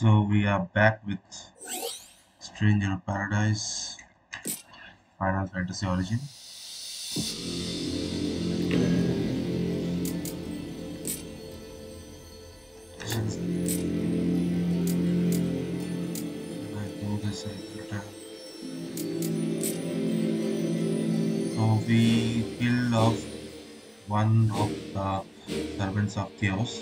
So we are back with Stranger Paradise Final Fantasy Origin. So we killed off one of the servants of chaos.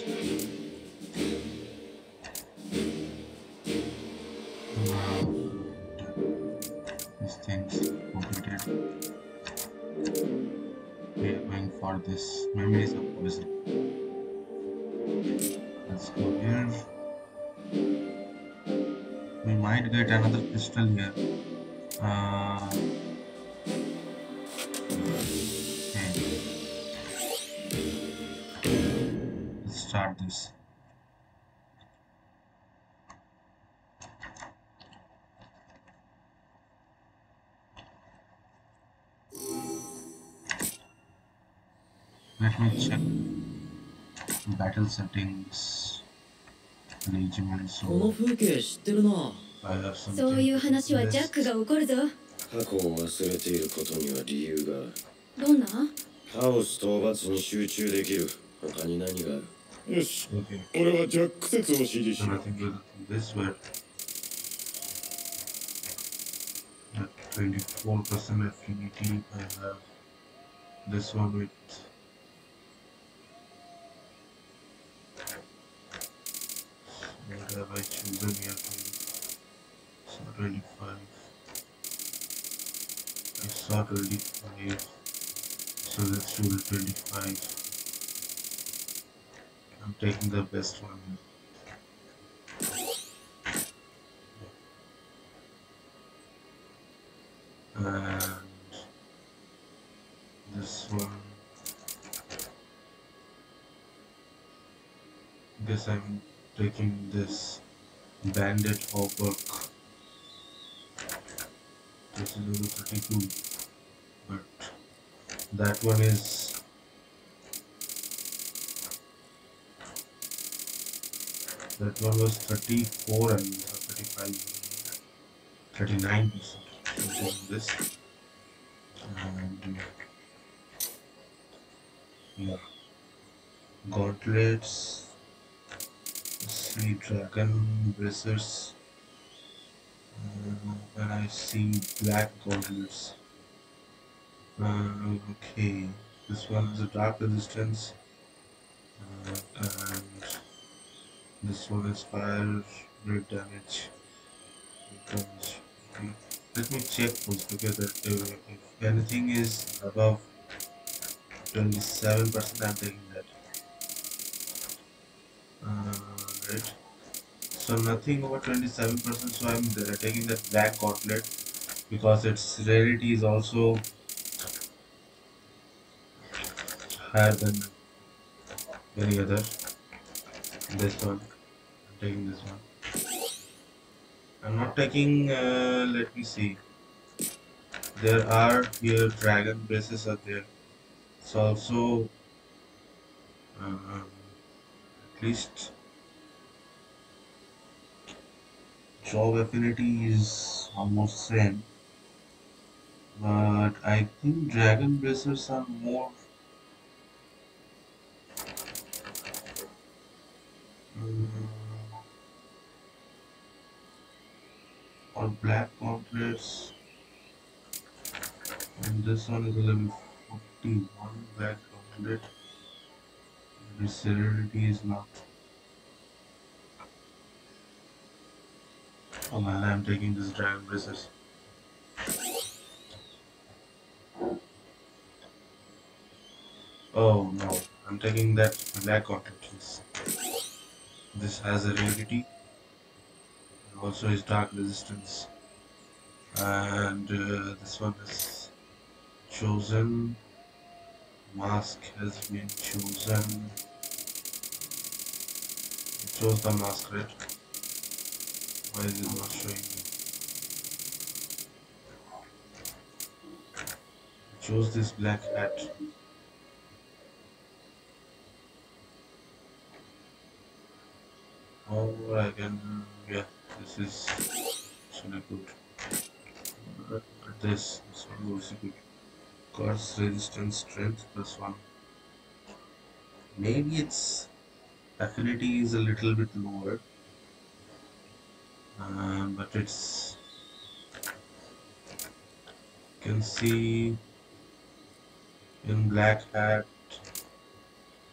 settings. この風景知ってるな。そういう話はジャックが起こるぞ。過去を忘れていることには理由が。どんな？ハウス討伐に集中できる。他に何がある？よし。俺はジャック説を支持し。よう This have I chosen here so 25 I saw 25 so let's do the 25 I'm taking the best one bandit hopper this is level 32 but that one is that one was 34 and 35 39 percent so this and uh, yeah. Gauntlets see dragon bracers uh, and I see black gauntlets uh, okay this one is a dark resistance uh, and this one is fire rate damage okay. let me check first uh, if anything is above 27 percent i'm taking that uh, right so nothing over 27 percent so i'm uh, taking that black gauntlet because its rarity is also higher than any other. This one i'm taking this one. I'm not taking uh, let me see. There are here dragon braces are there. It's also um, at least job affinity is almost same but i think dragon bracers are more um, or black gauntlets and this one is level 41 black gauntlet the celerity is not oh man I'm taking this dragon bracers oh no. I'm taking that black please this has a rarity also is dark resistance. And uh, this one is chosen. Mask has been chosen. Chose the mask right why is it not showing me chose this black hat Or I can, yeah, this is actually good. This, this one also good. Course resistance strength plus one. Maybe its affinity is a little bit lower, uh, but it's you can see in black hat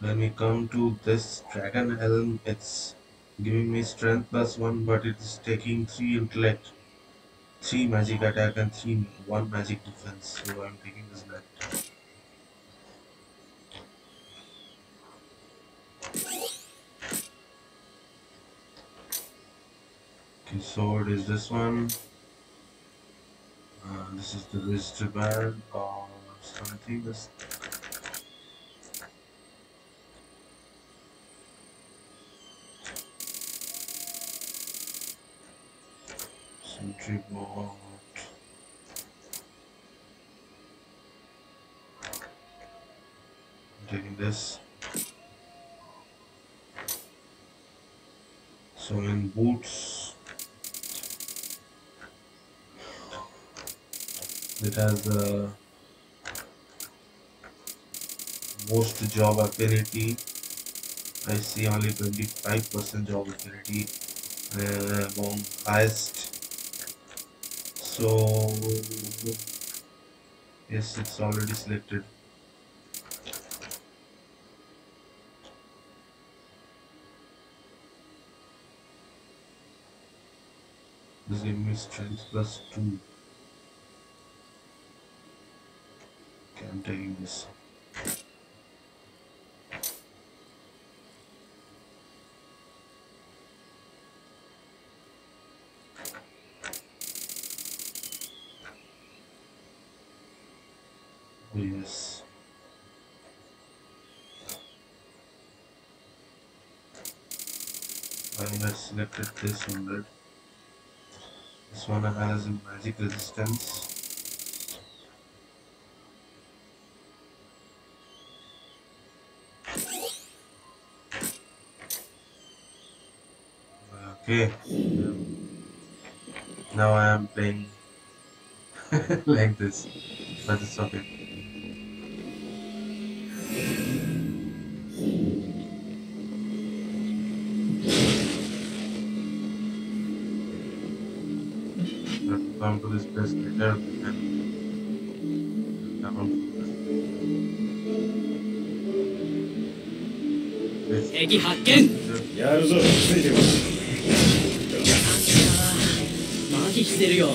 when we come to this dragon helm it's giving me strength plus one but it's taking three intellect three magic attack and three one magic defense. So i'm taking this black sword is this one. Uh, this is the register band or something this sentry board taking this. So in boots it has the most job affinity I see only 25% job affinity uh, among highest. So yes it's already selected. This gives me plus 2 I selected this one, right? This one has a magic resistance. Okay. Now I am playing like this, but it's okay. To this later and come on. This- 敵発見やるぞついてこい麻痺してるよ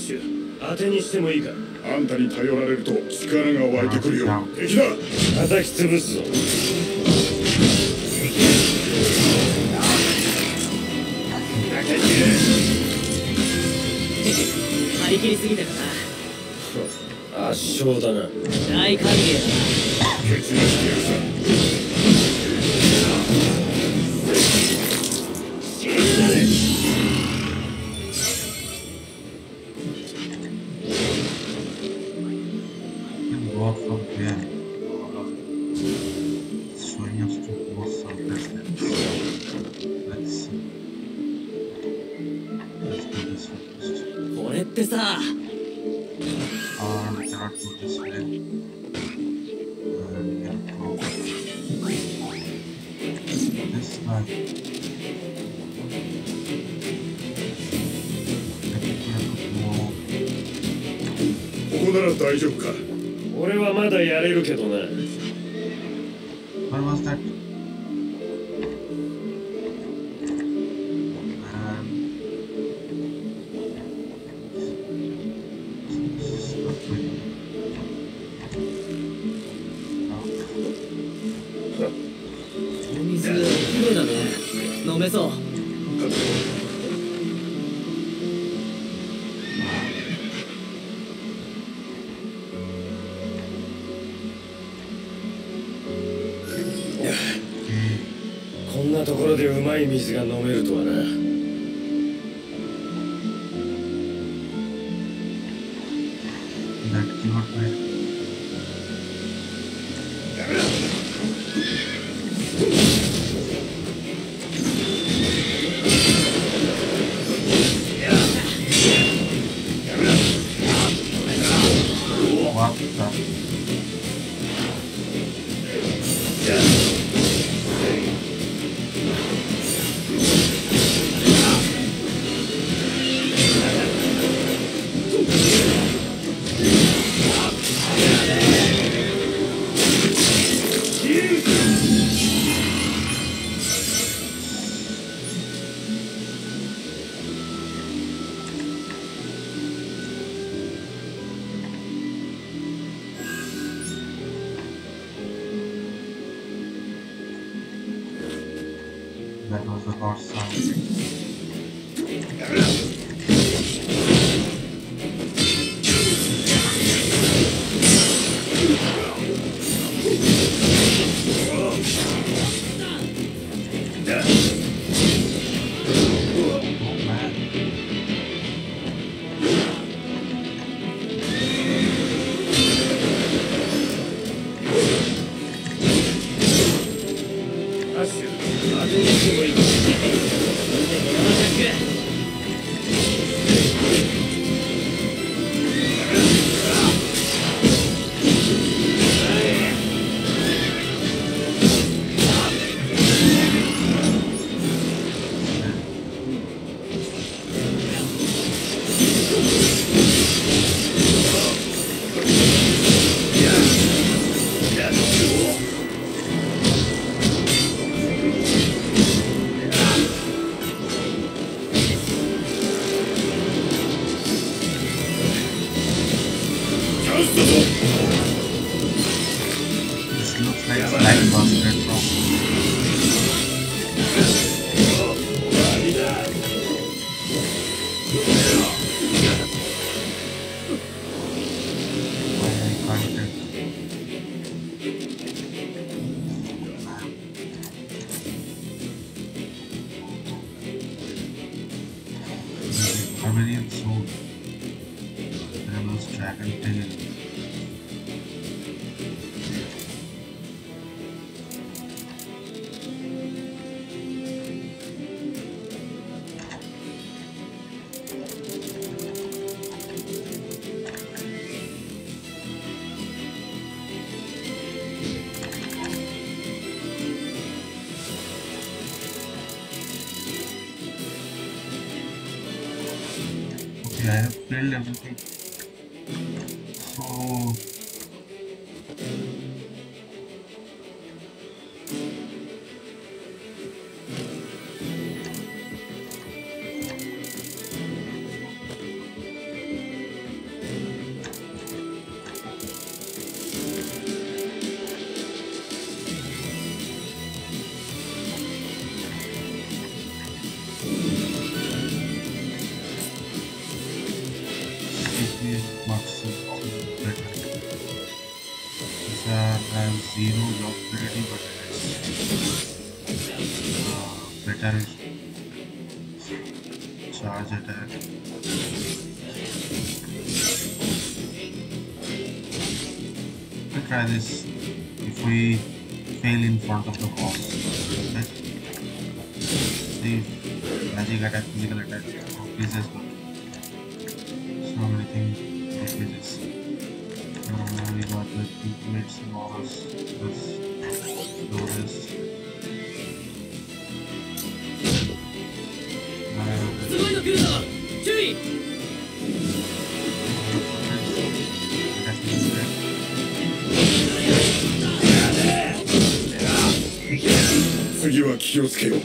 シュ当てにしてもいいか。あんたに頼られると力が湧いてくるよ。敵だ。叩き潰すぞ。張り切りすぎたか圧勝だな。な大歓こんなところでうまい水が飲めるとはな。Okay, I have filled everything. Let's this if we fail in front of the boss. Okay? See magic attack, physical attack increases. 気をつけよう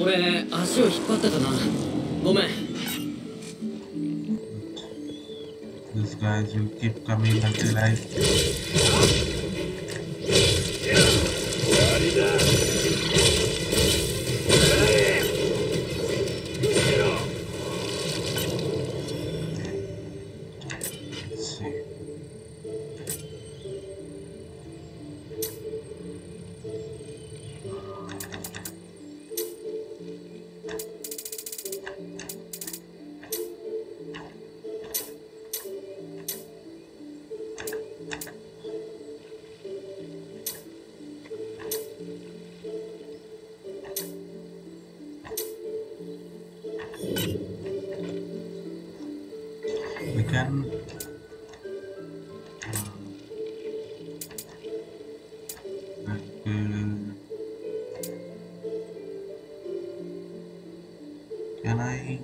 俺足を引っ張ったかなごめん These guys will keep coming until I can I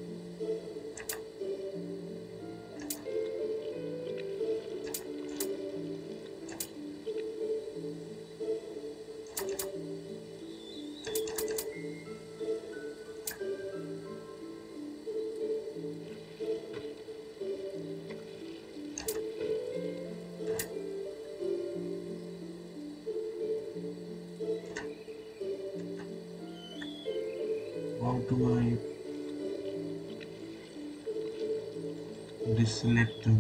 select to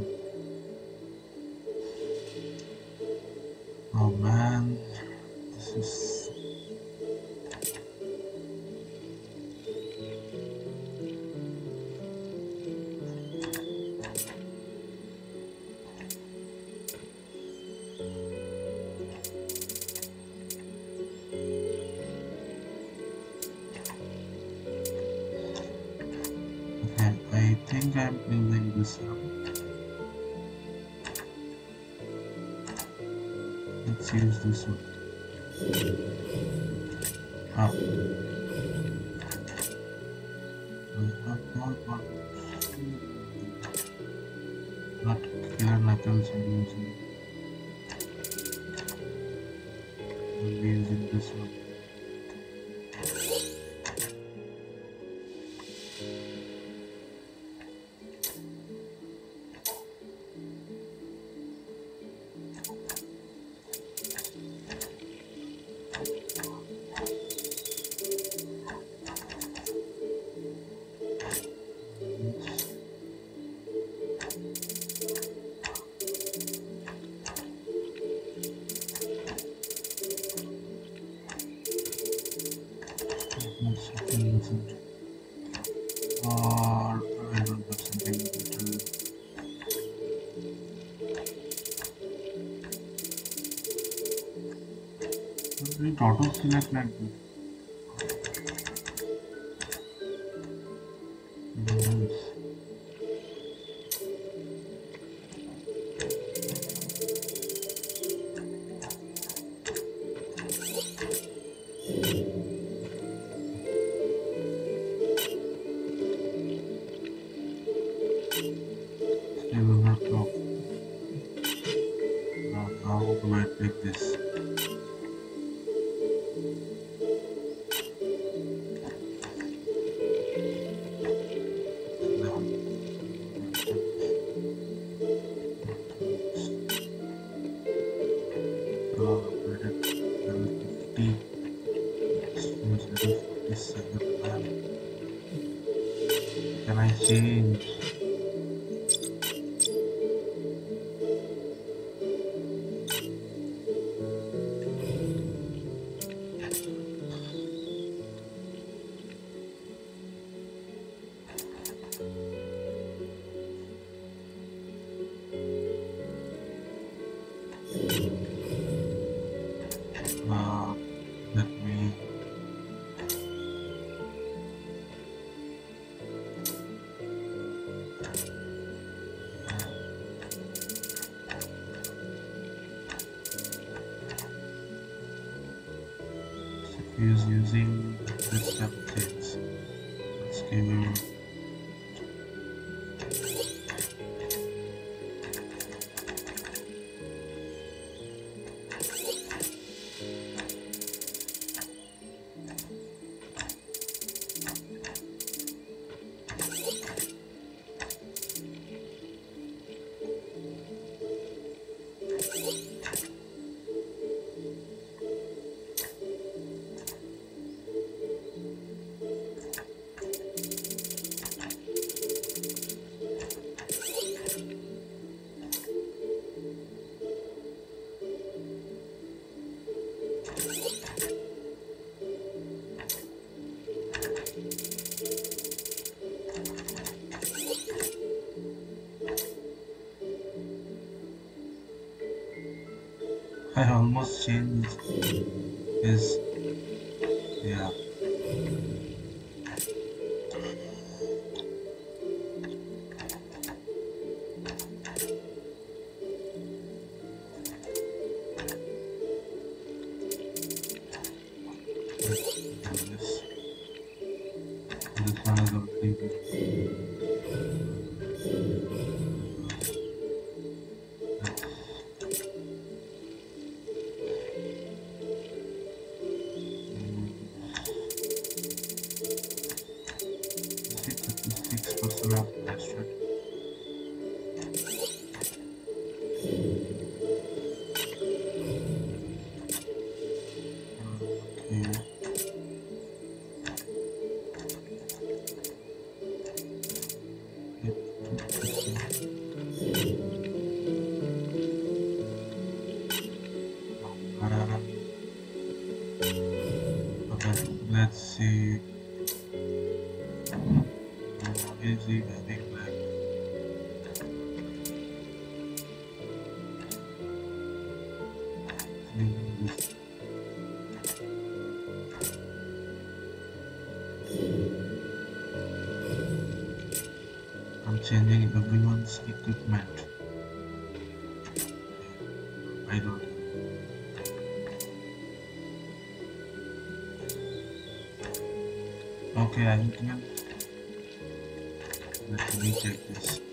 This one. Got not killer knuckles I'm using. I'll be using this one. Totals की net I almost changed his let's see. Easy big England I'm changing everyone's equipment. okay, I need to, I recheck this.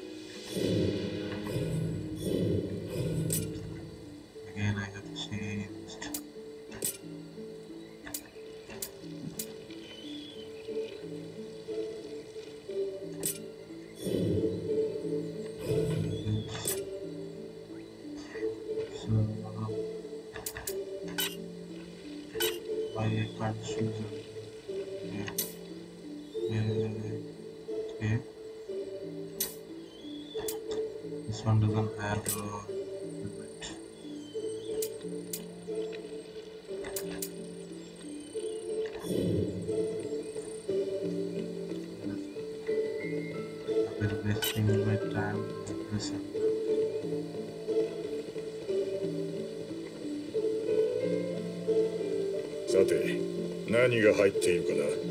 て何が入っているかな？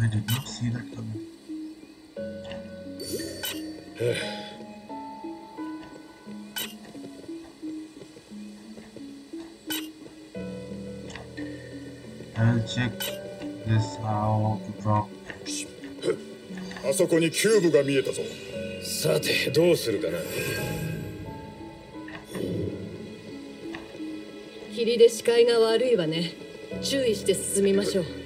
I did not see that coming. I'll check this how to drop. あそこにキューブが見えたぞ。さて、どうするかな。霧で視界が悪いわね。注意して進みましょう。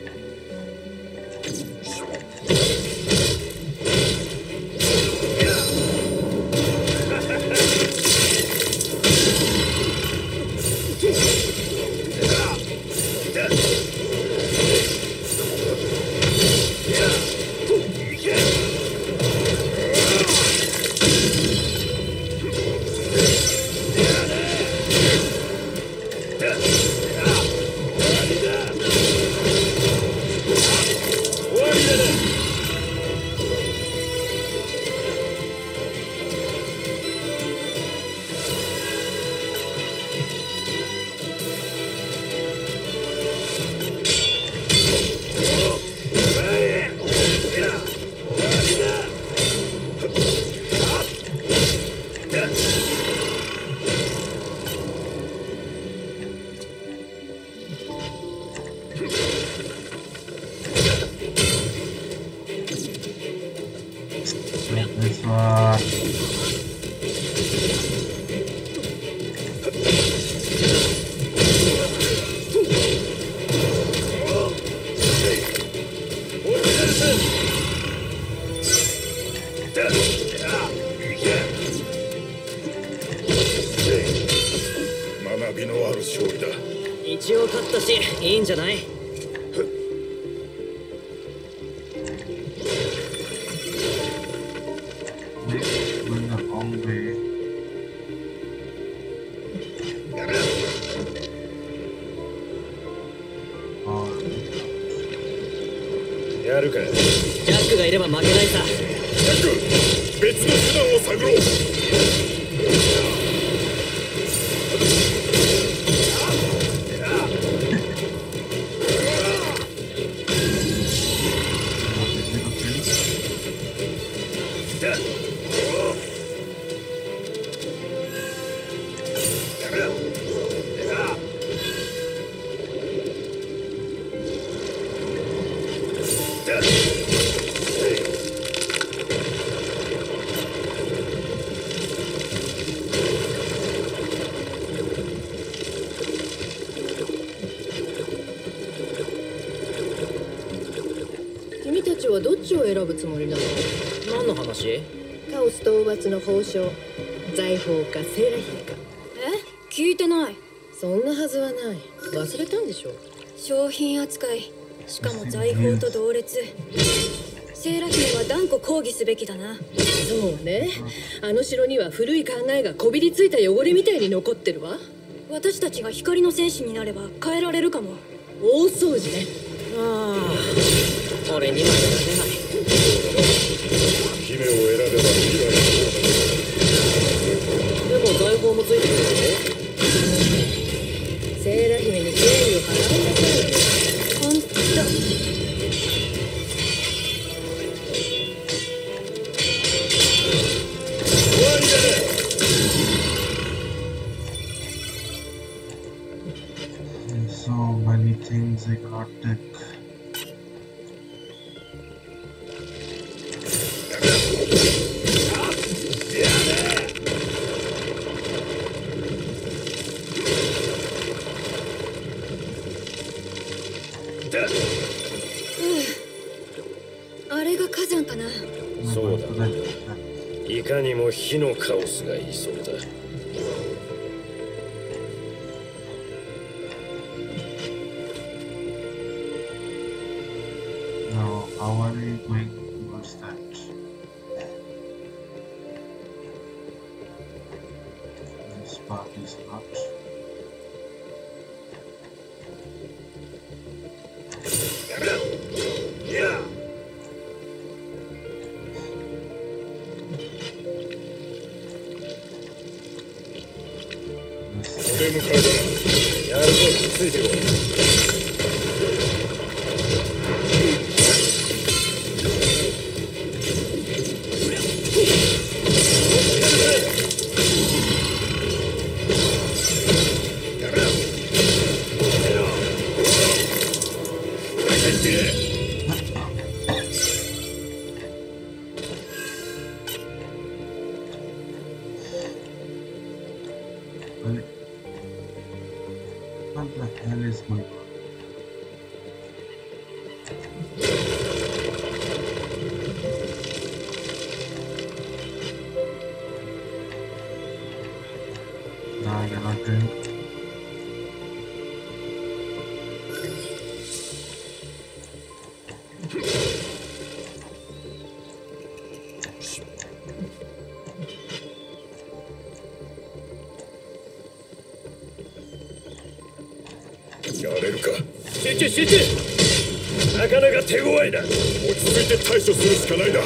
はどっちを選ぶつもりなの？何の話？カオス討伐の報奨財宝かセーラヒルか。え？聞いてない。そんなはずはない。忘れたんでしょ商品扱いしかも財宝と同列。セーラ姫は断固抗議すべきだな。そうね。あの城には古い考えがこびりついた汚れみたいに残ってるわ。私たちが光の戦士になれば変えられるかも。大掃除ね。ああ俺には選べない姫を選べば未来のでも財宝もついてくるぞセーラ姫に敬意を払いなさいよほんと There's so many things I cannot take.「るか？集中集中。なかなか手強いな。落ち着いて対処するしかないな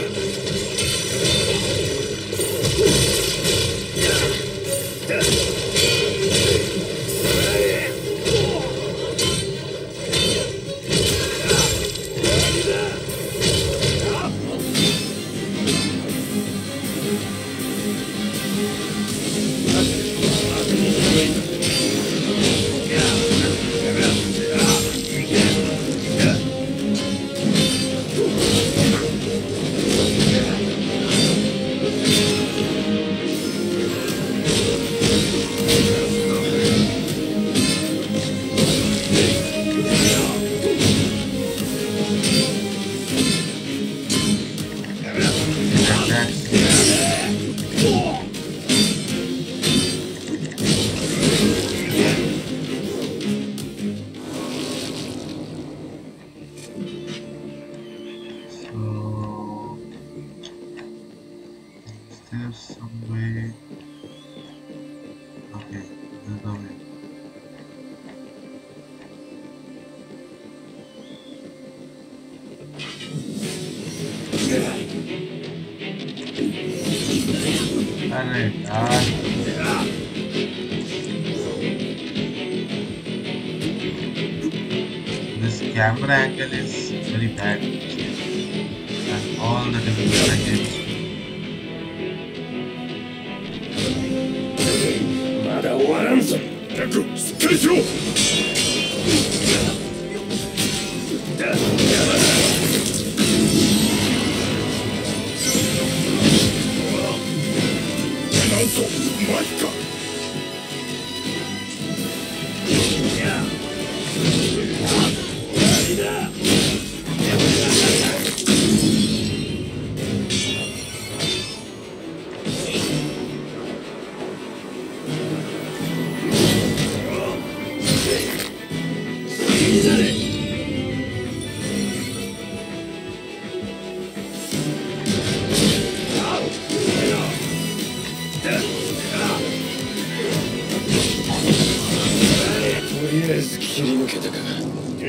angle is very bad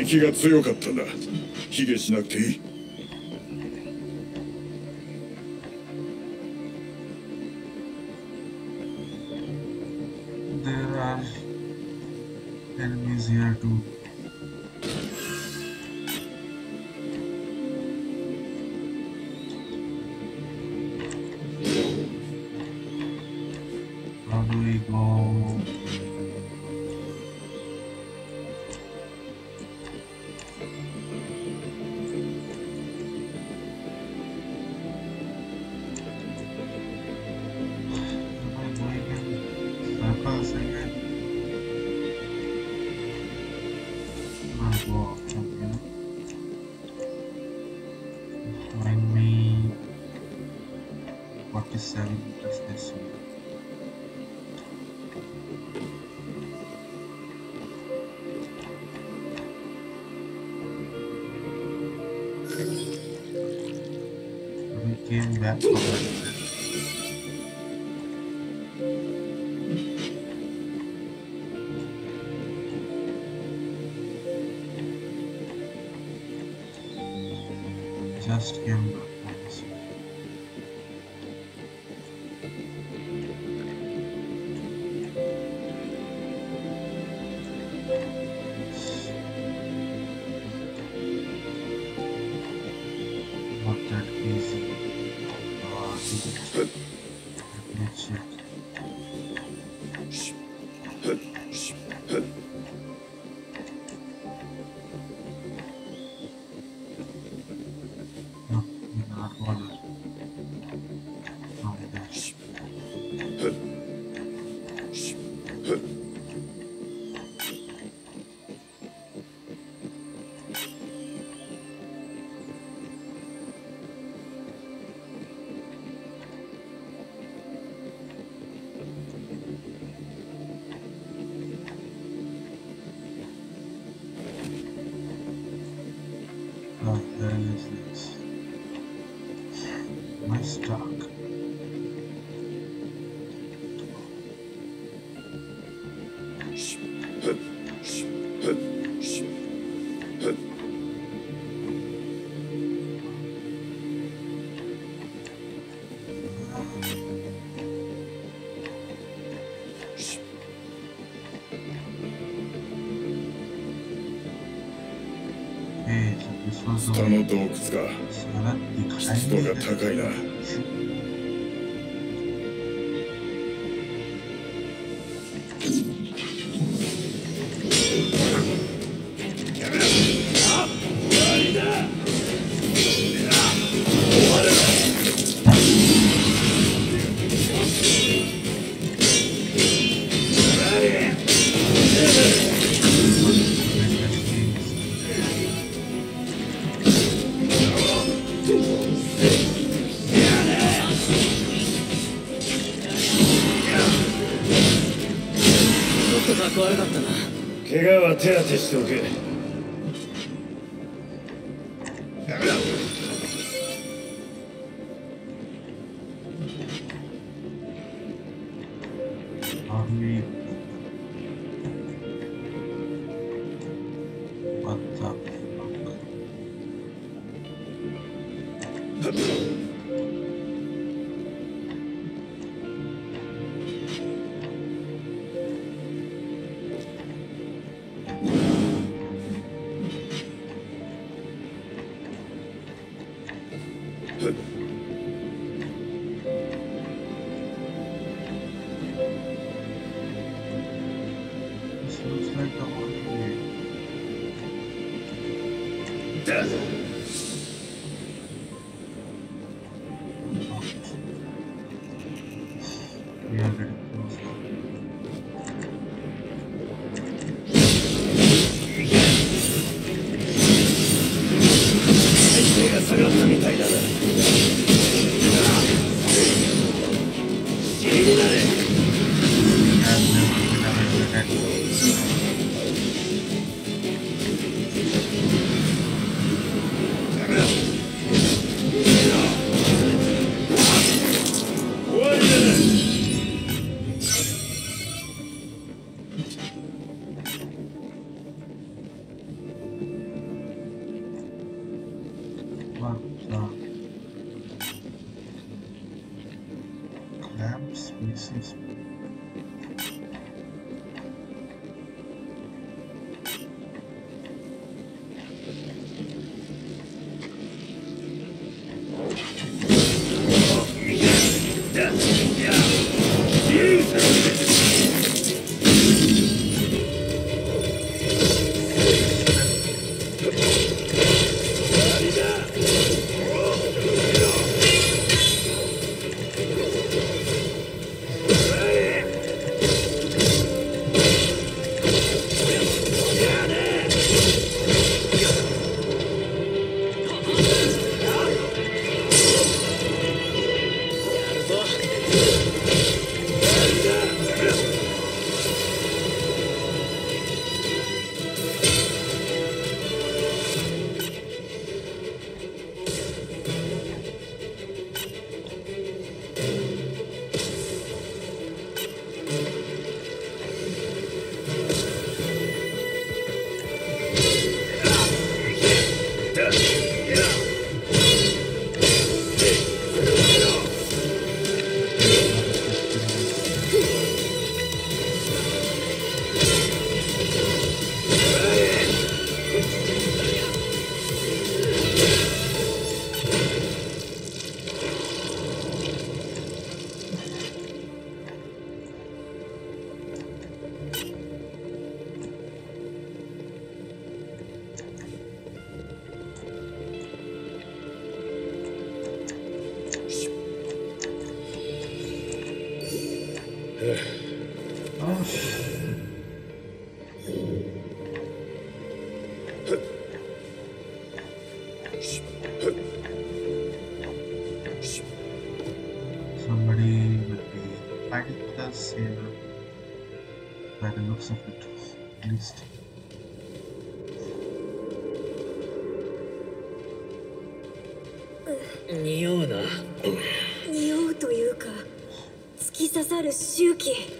気が強かったな卑下しなくていい There are enemies here too. We この洞窟か湿度が高いな。still good. 周期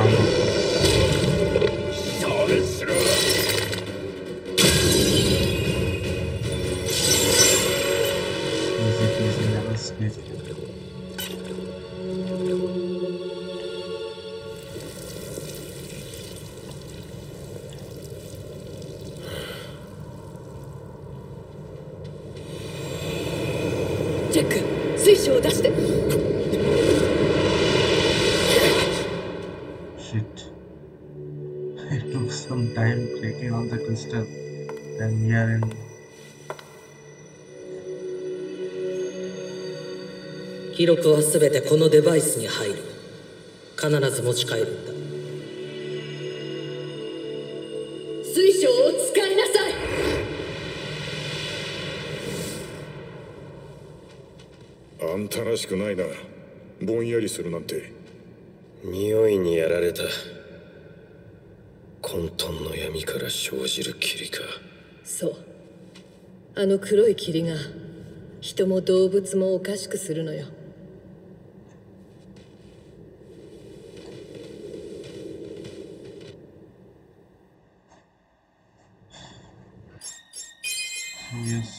チェック。水晶を出して。記録は全てこのデバイスに入る。必ず持ち帰るんだ。水晶を使いなさい。あんたらしくないな。ぼんやりするなんて。匂いにやられた。混沌の闇から生じる霧か。そう。あの黒い霧が人も動物もおかしくするのよ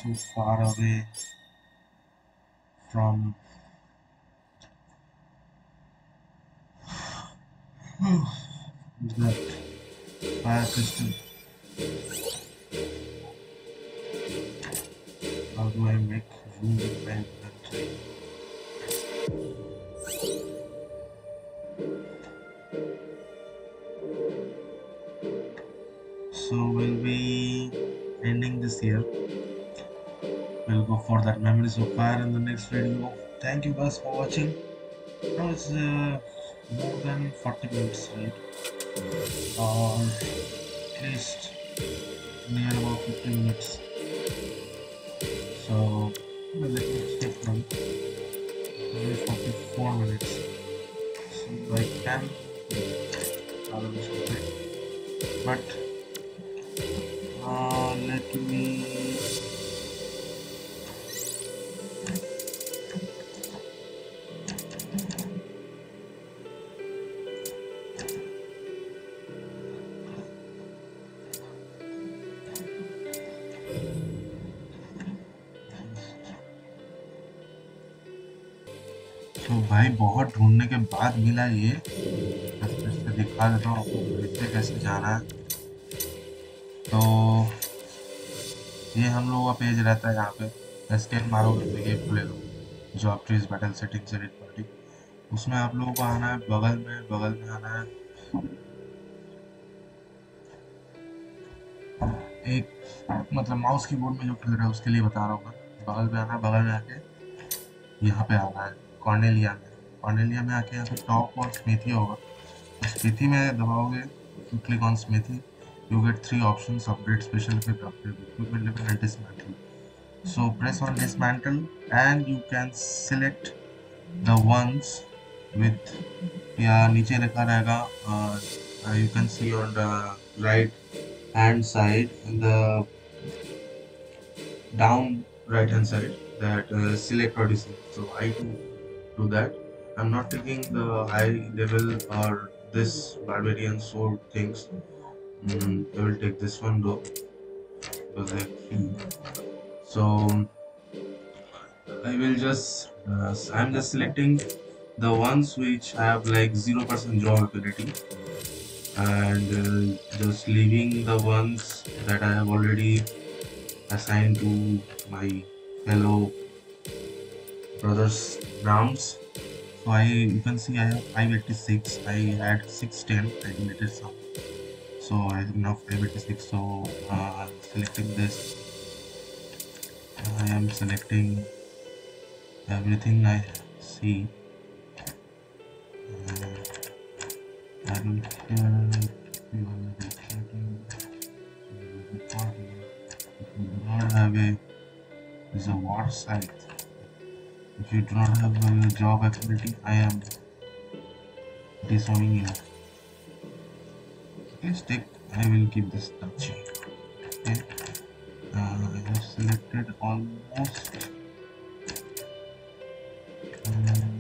so far away from that fire crystal. How do I make room in my inventory? So we'll be ending this here. We'll go for that memories of fire in the next video. Thank you guys for watching. Now it's uh, more than 40 minutes, right? Or at least near about 50 minutes. So let me check from maybe 44 minutes. So I don't. But uh, let me बाद मिला ये। से दिखा देता हूँ आपको कैसे कैसे जाना है। तो ये हम लोगों का पेज रहता है यहाँ पे। एस्केप मारोगे तो ये खुलेगा जो आप trees battle settings edit party उसमें आप लोगों को आना है, बगल में बगल में आना है। एक मतलब माउस कीबोर्ड में जो खुल रहा है, उसके लिए बता रहा हूँ मैं। बगल में आना बगल में आके यहाँ पे आना है कॉर्नेलिया में। पांडेलिया में आके यहाँ पे टॉप और स्मिथी होगा। तो स्मिथी में दबाओगे तो click on smithy you get three option update special dismantle so press on dismantle and you can select the ones with या नीचे लिखा रहेगा you can see on the right hand side and the down right hand side that uh, select or disable so i do do I'm not taking the high level or this barbarian sword things. Mm, I will take this one though. So I will just uh, I'm just selecting the ones which have like zero percent job ability and uh, just leaving the ones that I have already assigned to my fellow brothers rounds so I you can see I have 586 I had 610 I deleted some. So I have now 586 so uh, selecting this. I am selecting everything I see. Uh, I don't care if you have a is a war site if you do not have a job ability I am disowning you. Okay stick I will give this touchy okay. Uh, I have selected almost um,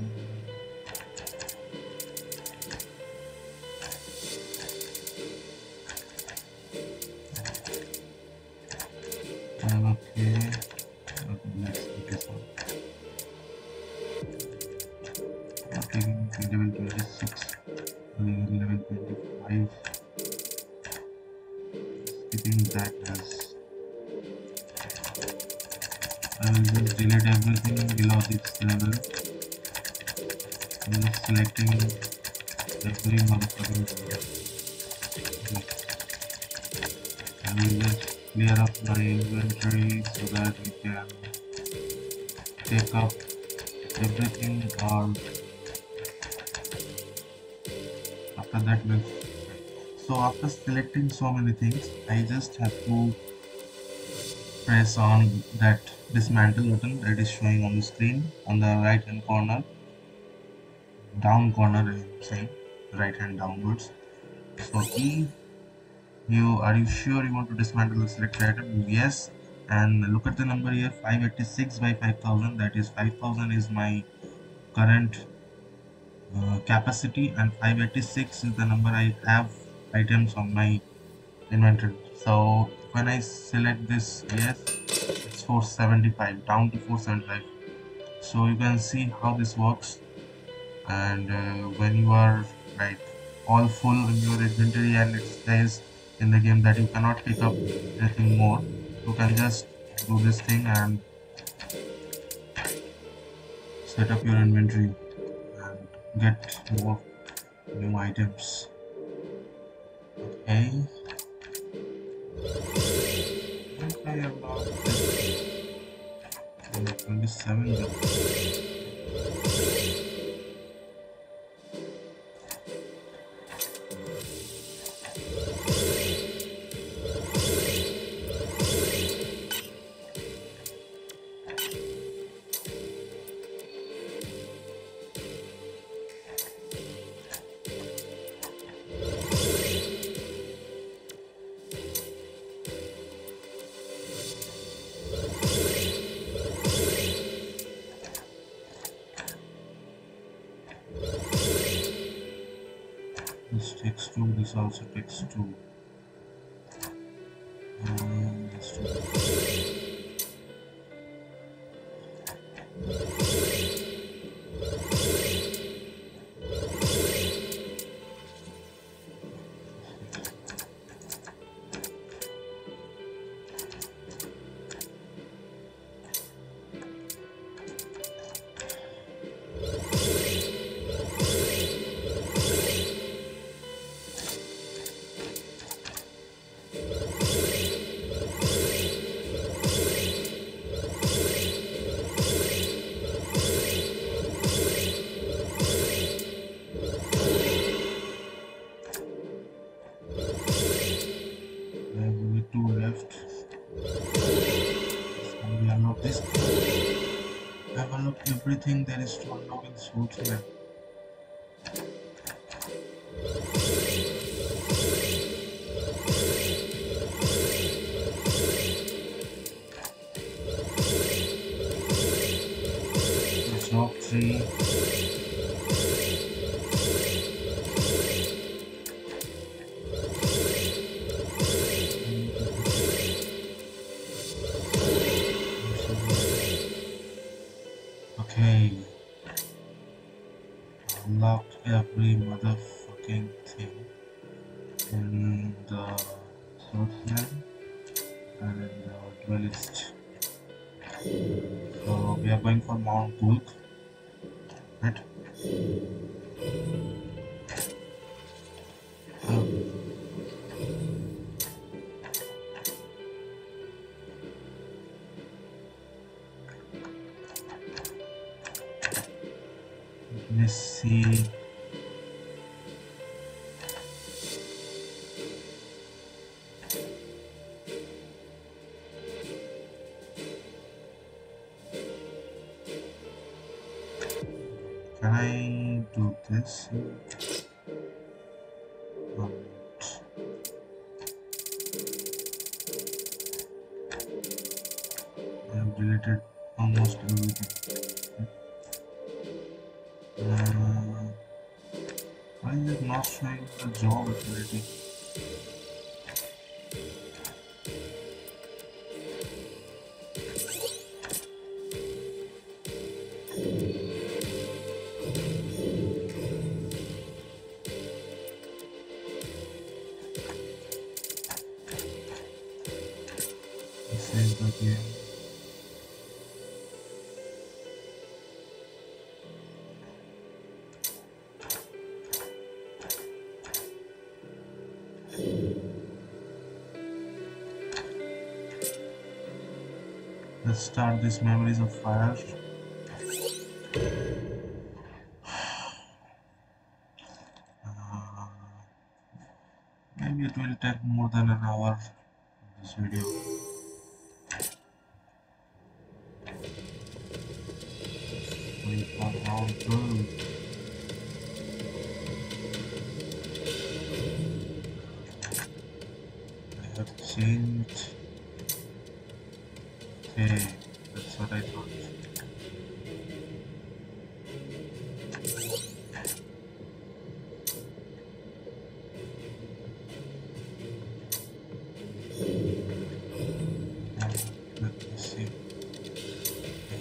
or after that we'll so after selecting so many things I just have to press on that dismantle button that is showing on the screen. On the right hand corner down corner I'm saying right hand downwards. So E you are you sure you want to dismantle the selected item yes. And look at the number here 586 by 5000 that is 5000 is my current uh, capacity and 586 is the number I have items on my inventory. So when I select this yes it's 475 down to 475 so you can see how this works. And uh, when you are like all full in your inventory and it says in the game that you cannot pick up anything more you can just do this thing and set up your inventory and get more new items. Okay. Am about 27 though. This 是主。Unlock in this ponto I do this? Um, I have deleted almost everything. Uh, why is it not showing the job ability? Start these memories of fire. Uh, maybe it will take more than an hour this video. Good.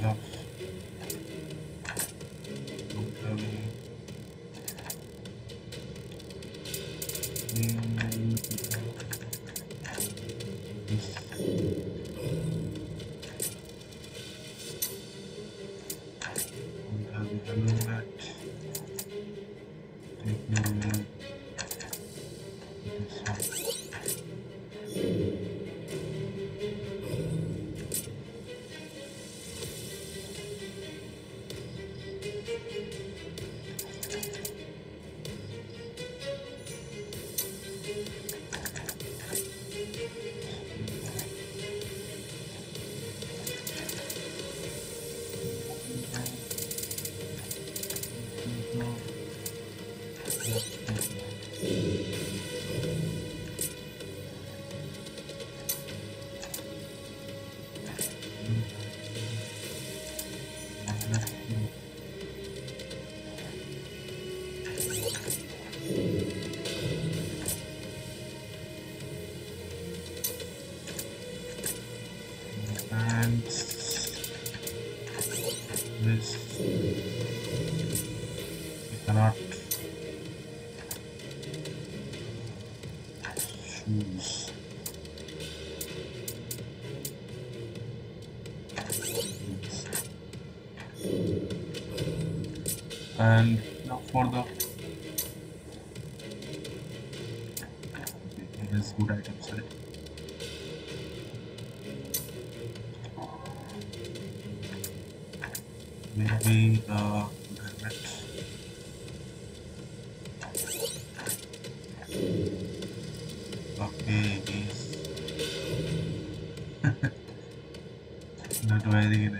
되거든요. And now for the it is good items, right? Maybe the helmet. Okay, he's not wearing anything.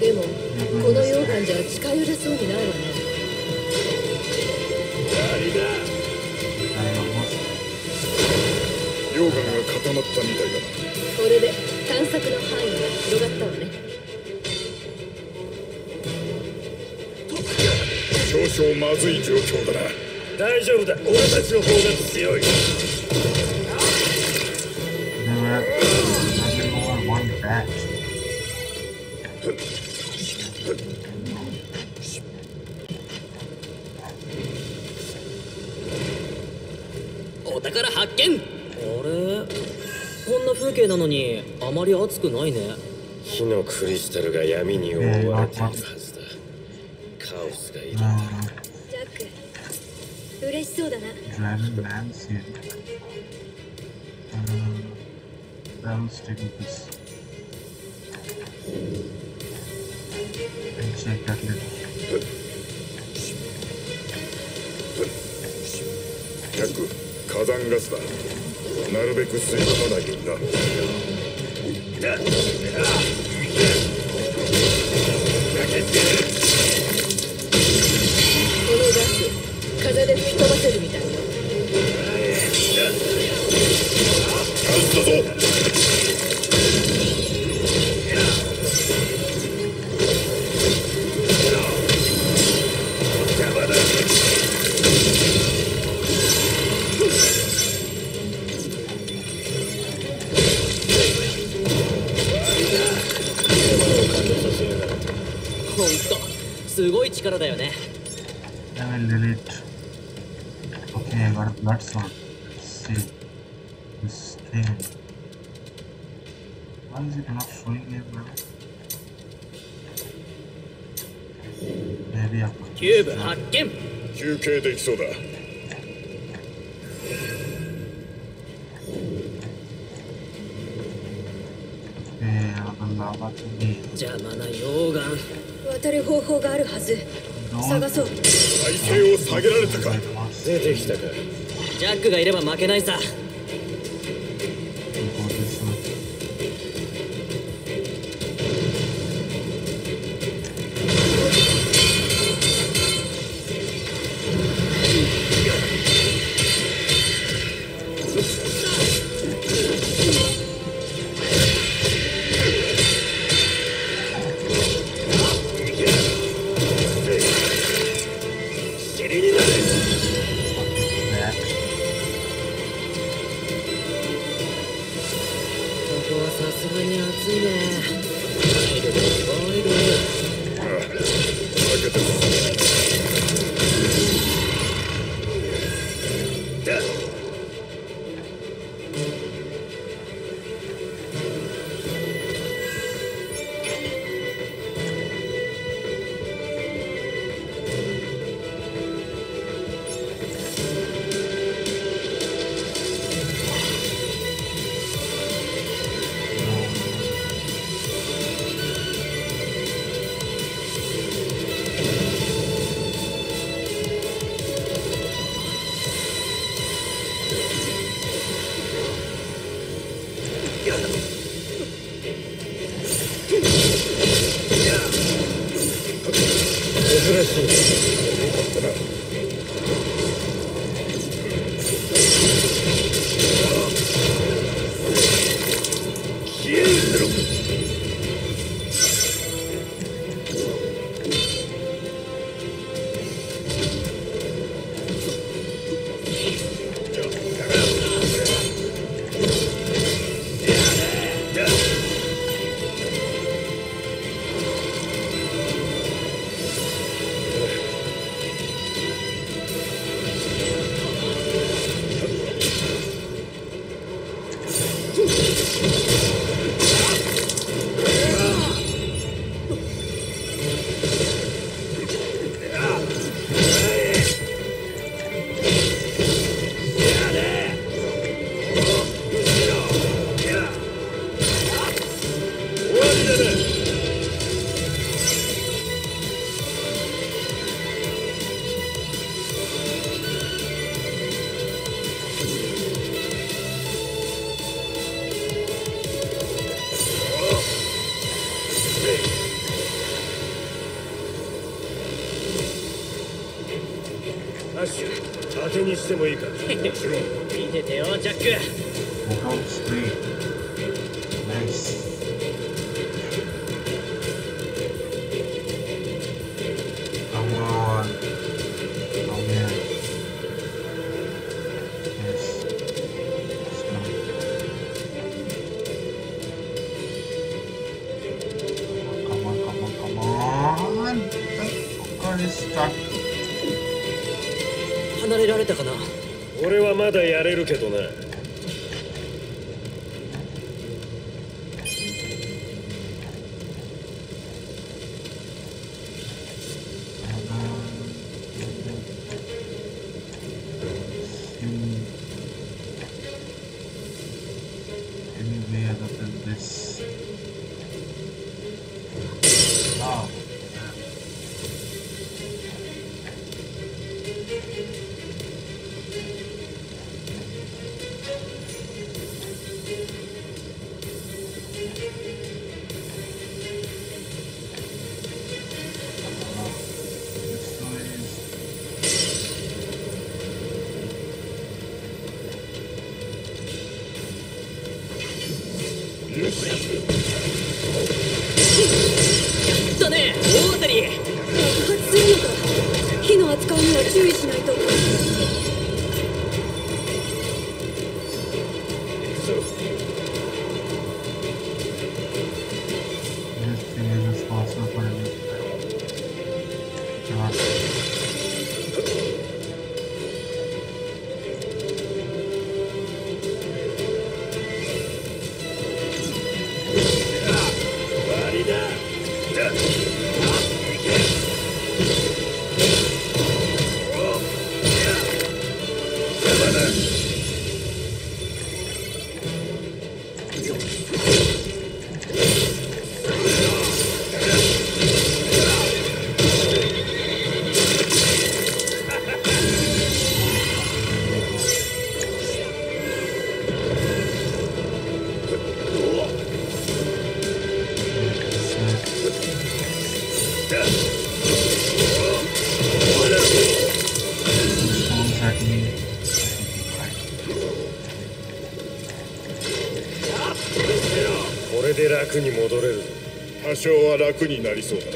でもこの溶岩じゃ近寄れそうにないわね終わりだ溶岩が固まったみたいだなこれで探索の範囲が広がったわね。少々まずい状況だな大丈夫だ。俺たちの方が強い。こんなのにあまり熱くないね。火のクリスタルが闇に覆われているはずだ。カオスがいる Uh, ジャック嬉しそうだな. Uh, stick with this. And check that little. ジャック火山ガスだなるべく吸い込まないようになそうだ。lava thingy. 邪魔な溶岩。渡る方法があるはず。探そう。体勢を下げられたか。出てきたか。ジャックがいれば負けないさてくれ。見ててよジャック。まだやれ 楽に戻れる多少は楽になりそうだ。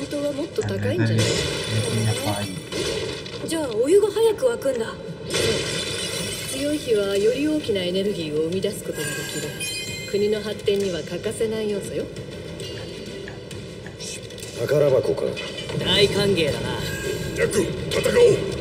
本当はもっと高いんじゃない？じゃあお湯が早く沸くんだ。強い火はより大きなエネルギーを生み出すことができる。国の発展には欠かせない要素よ。宝箱か大歓迎だな。ジャック戦おう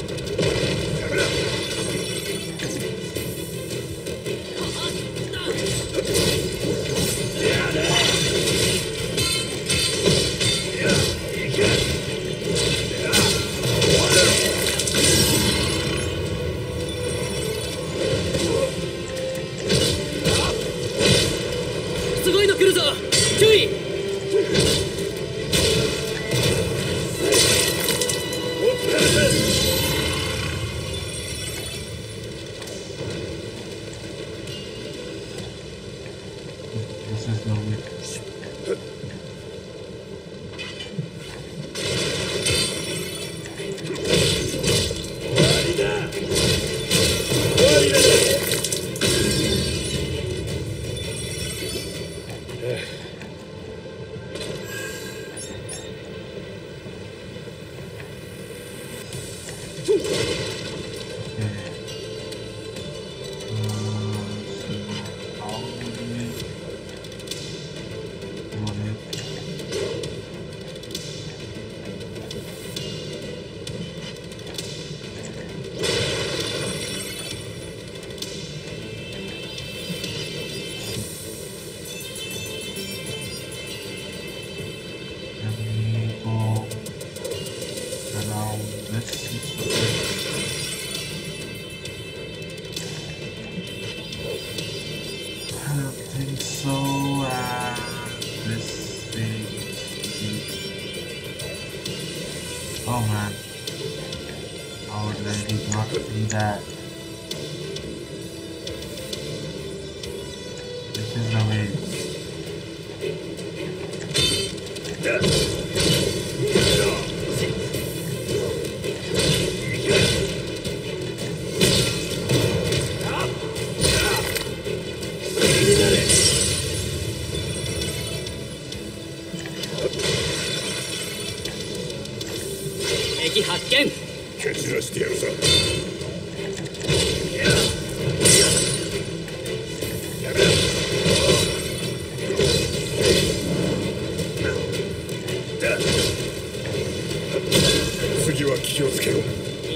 は気をつけろ。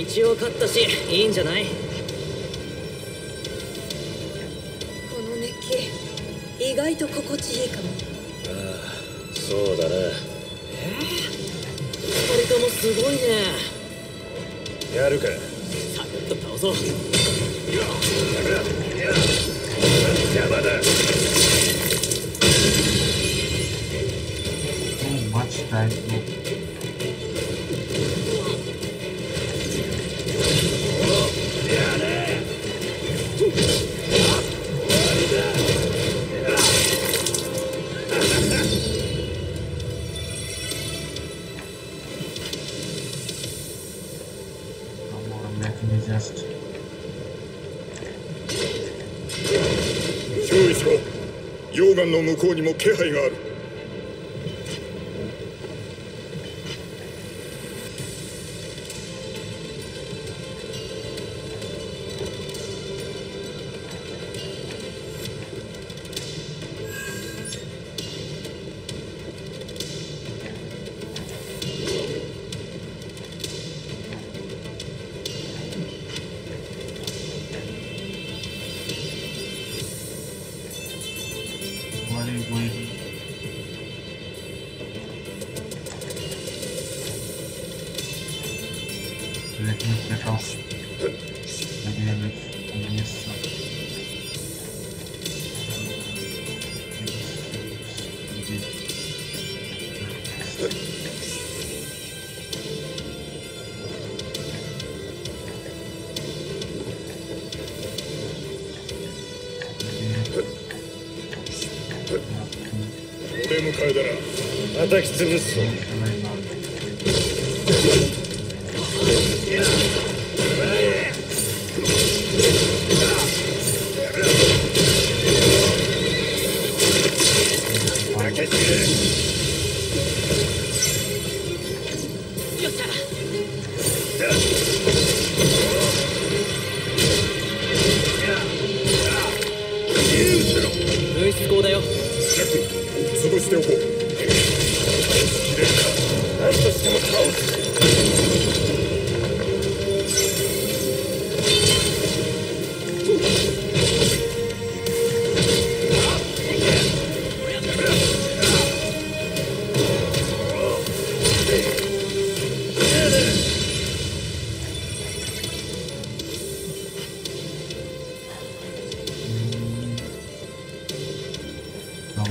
一応勝ったしいいんじゃない？この熱気意外と心地いいかも。そうだな。二人ともすごいね。やるか。サクッと倒そう。邪魔だ向にも気配がある。tekst rysu.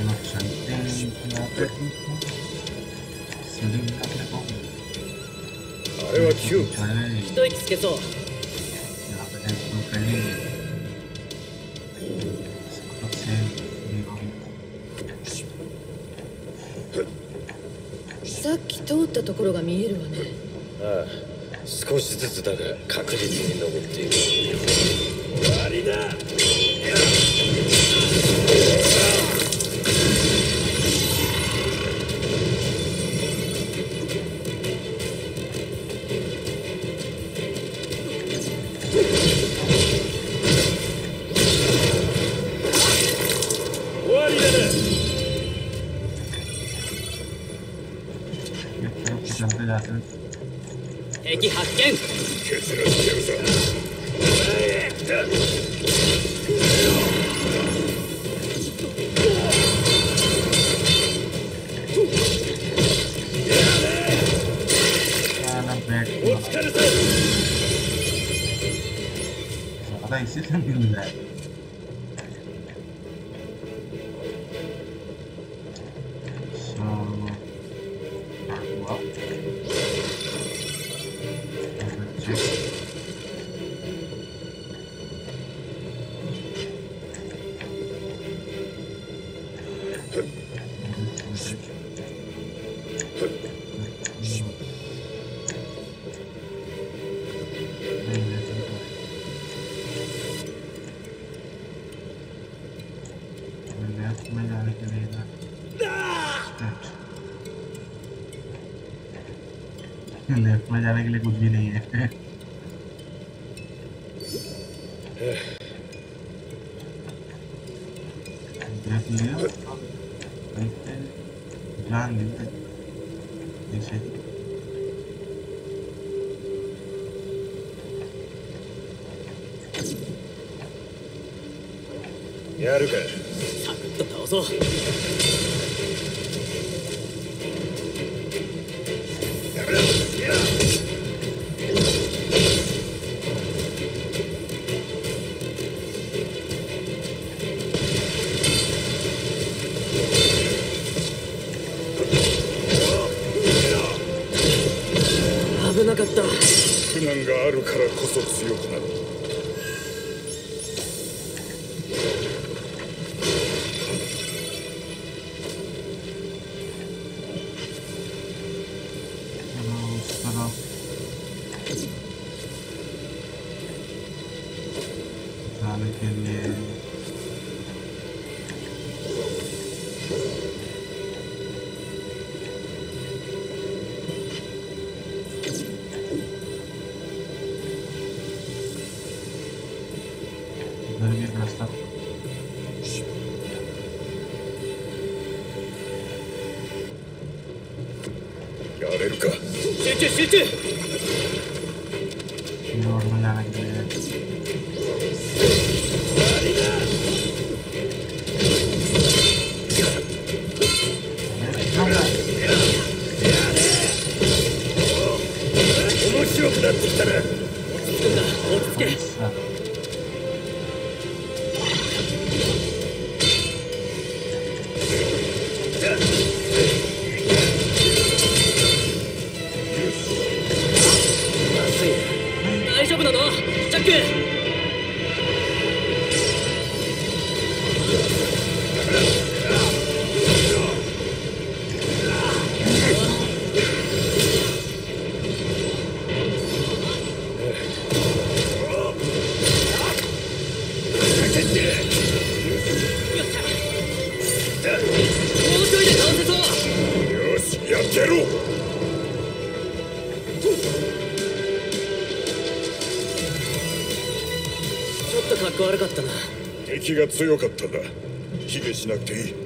ああ。さっき通ったところが見えるわねああ少しずつだが確実に登っている में जाने के लिए कुछ भी नहीं है। やれるか。気が強かったんだ。卑下しなくていい。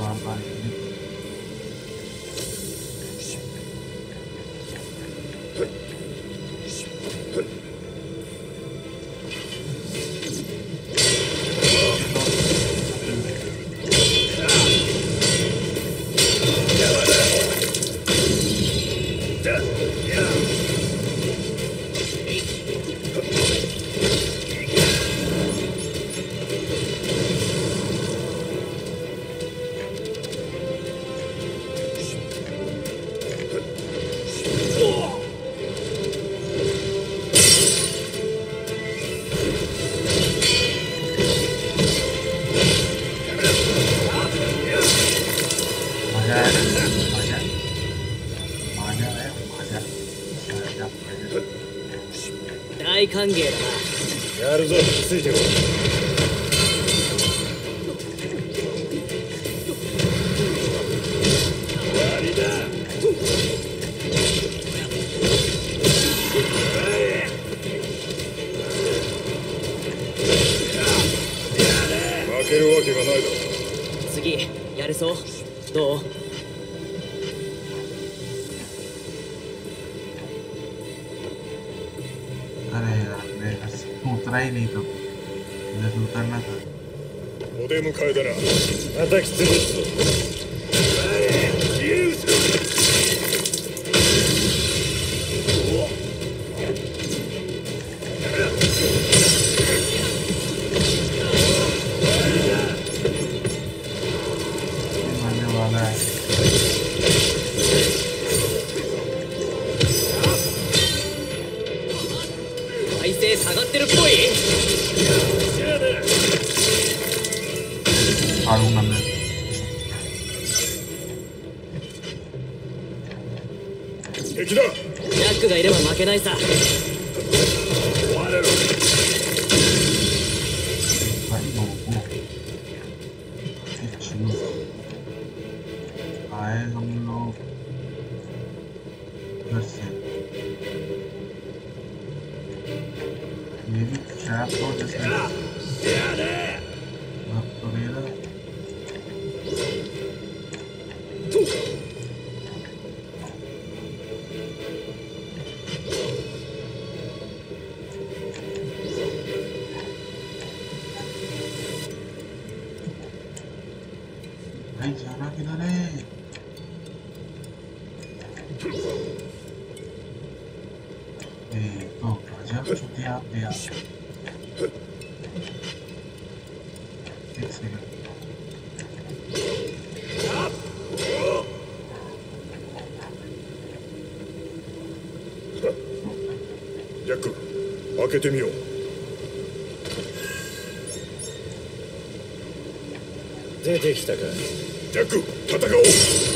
拜拜。大歓迎だなやるぞ。ついてこい。А так, ты ないじゃなきだね。えーとガジャッチョデアデアでセルジク開けてみよう。出てきたか。弱戦おう。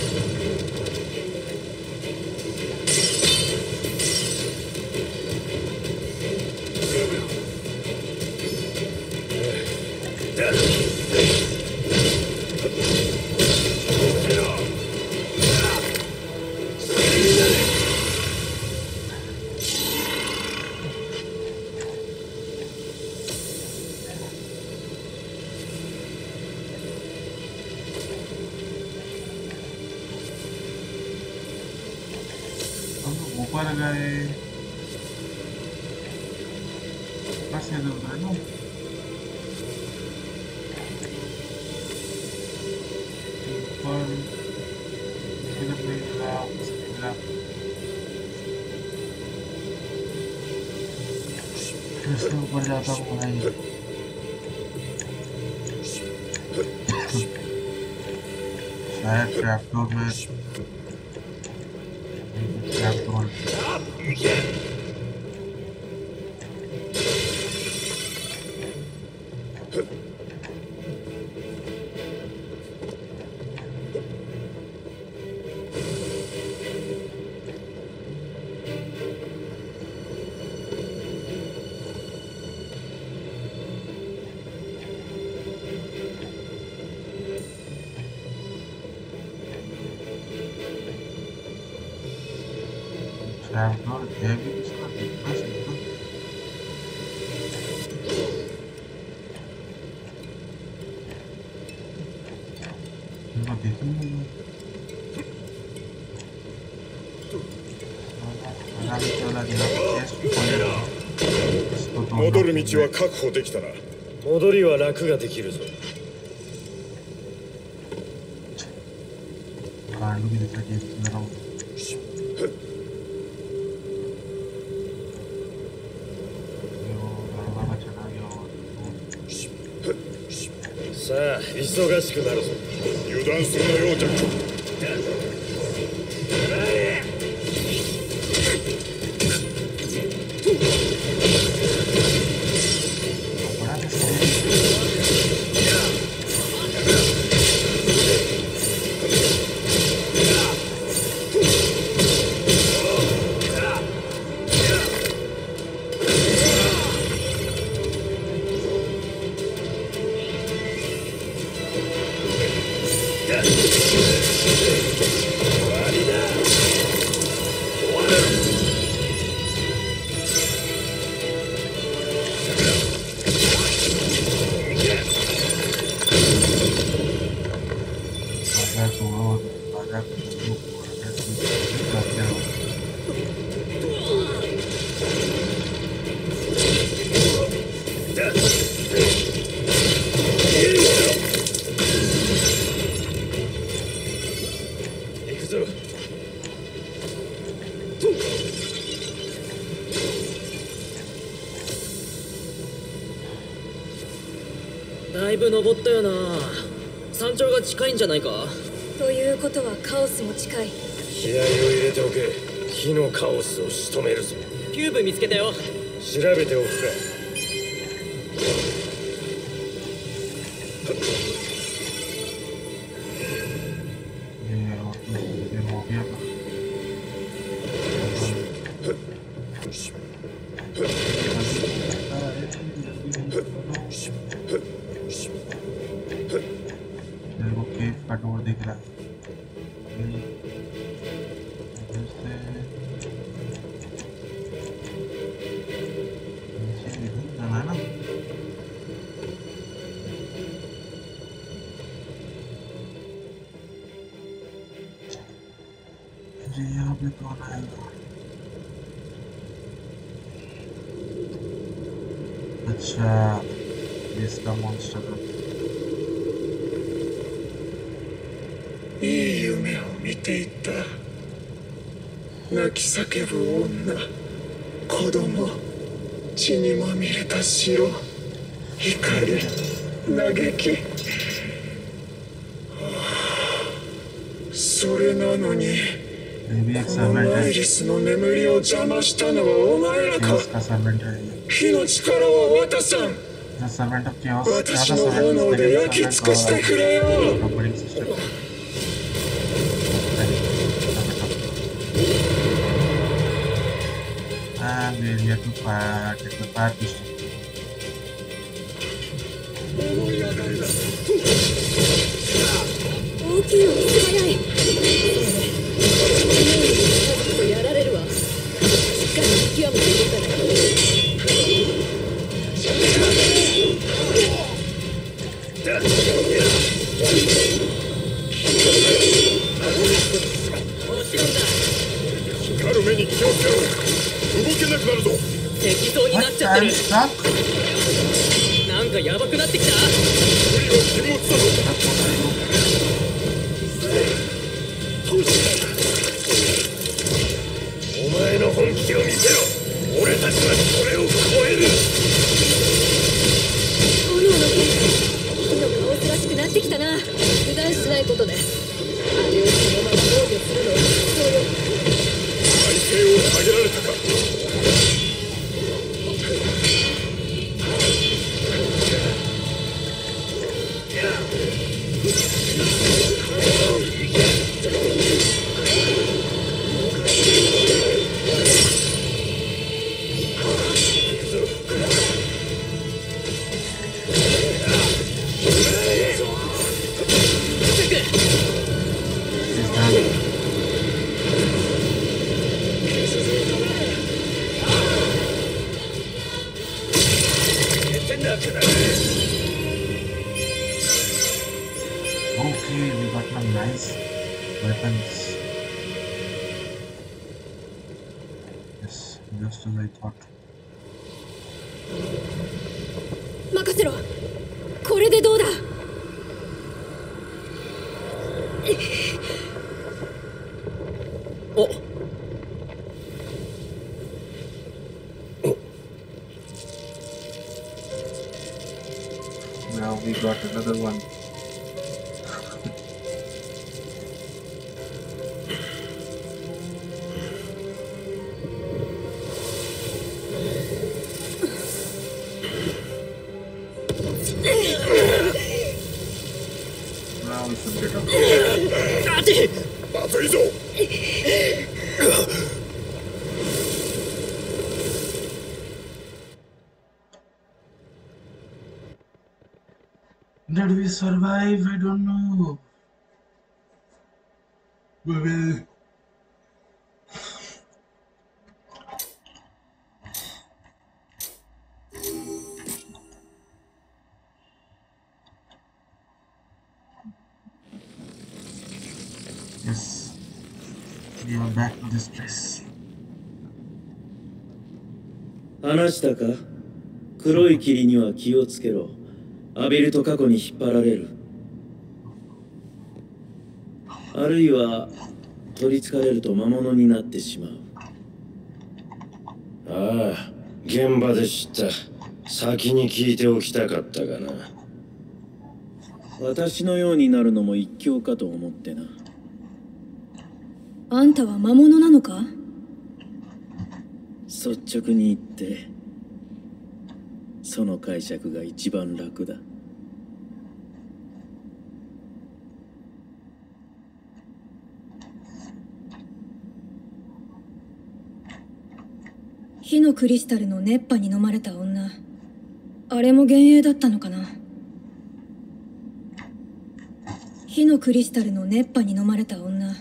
る道は確保できたな。戻りは楽ができるぞ。さあ忙しくなるぞ。油断するな。近いんじゃないか？ということはカオスも近い。気合を入れておけ。火のカオスを仕留めるぞ。キューブ見つけたよ。調べておくか潮光る嘆き。それなのにこのマイリスの眠りを邪魔したのはお前らか。火の力は渡さん。私の炎で焼き尽くしてくれよ、思い当たるだろう。大きいのに早い。Survive? I don't know. We will. Yes. We are back to this place. 話したか黒い霧には気をつけろ浴びると過去に引っ張られる。あるいは取りつかれると魔物になってしまう。ああ現場で知った。先に聞いておきたかったがな。私のようになるのも一興かと思ってな。あんたは魔物なのか？率直に言ってその解釈が一番楽だ火のクリスタルの熱波に飲まれた女。あれも幻影だったのかな。火のクリスタルの熱波に飲まれた女。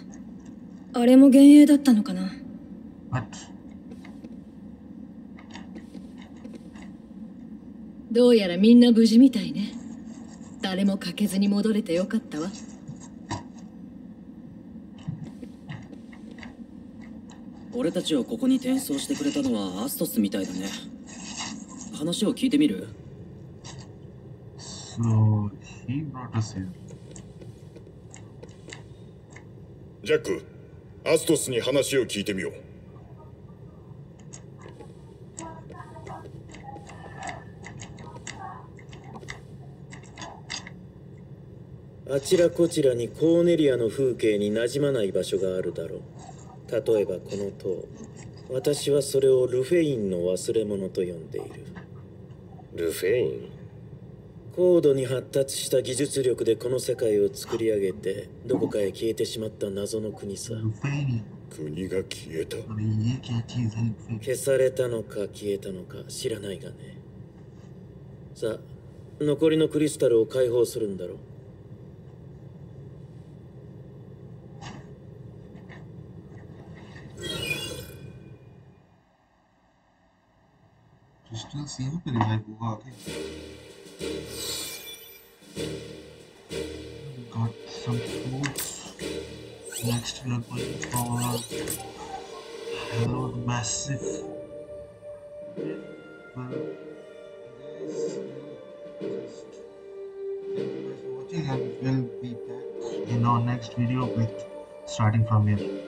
あれも幻影だったのかな?どうやらみんな無事みたいね。誰も欠けずに戻れてよかったわ俺たちをここに転送してくれたのはアストスみたいだね。話を聞いてみる？So he brought us here. ジャックアストスに話を聞いてみよう。あちらこちらにコーネリアの風景に馴染まない場所があるだろう例えばこの塔。私はそれをルフェインの忘れ物と呼んでいる。ルフェイン？高度に発達した技術力でこの世界を作り上げてどこかへ消えてしまった謎の国さ。国が消えた。消されたのか消えたのか知らないがね。さあ残りのクリスタルを解放するんだろう。क्रिस्टल scene पे revive होगा आगे got some fruits next we are going for hello massive well guys just thank you guys for watching and we'll be back in our next video with starting from here